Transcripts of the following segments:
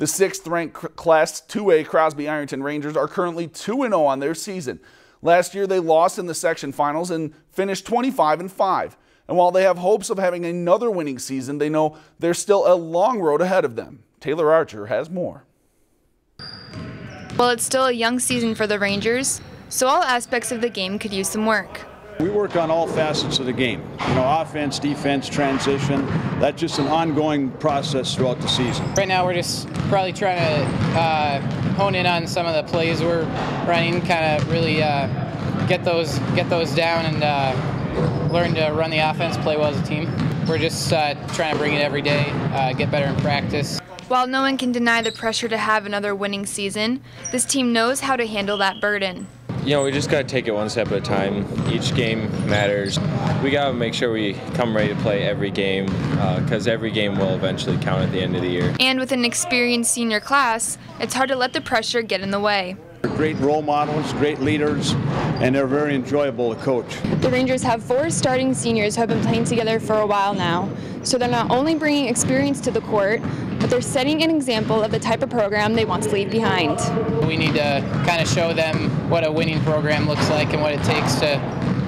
The sixth ranked Class 2A Crosby Ironton Rangers are currently 2 0 on their season. Last year they lost in the section finals and finished 25 and 5. And while they have hopes of having another winning season, they know there's still a long road ahead of them. Taylor Archer has more. Well, it's still a young season for the Rangers, so all aspects of the game could use some work. We work on all facets of the game. You know, offense, defense, transition. That's just an ongoing process throughout the season. Right now, we're just probably trying to uh, hone in on some of the plays we're running, kind of really uh, get those get those down and uh, learn to run the offense, play well as a team. We're just uh, trying to bring it every day, uh, get better in practice. While no one can deny the pressure to have another winning season, this team knows how to handle that burden you know, we just got to take it one step at a time. Each game matters. We got to make sure we come ready to play every game because uh, every game will eventually count at the end of the year. And with an experienced senior class, it's hard to let the pressure get in the way. They're great role models, great leaders, and they're very enjoyable to coach. The Rangers have four starting seniors who have been playing together for a while now, so they're not only bringing experience to the court, but they're setting an example of the type of program they want to leave behind. We need to kind of show them what a winning program looks like and what it takes to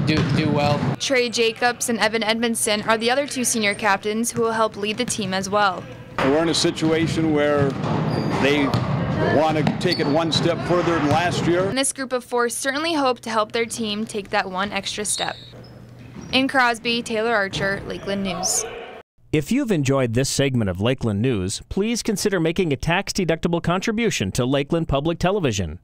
do, do well. Trey Jacobs and Evan Edmondson are the other two senior captains who will help lead the team as well. We're in a situation where they want to take it one step further than last year. And this group of four certainly hope to help their team take that one extra step. In Crosby, Taylor Archer, Lakeland News. If you've enjoyed this segment of Lakeland News, please consider making a tax-deductible contribution to Lakeland Public Television.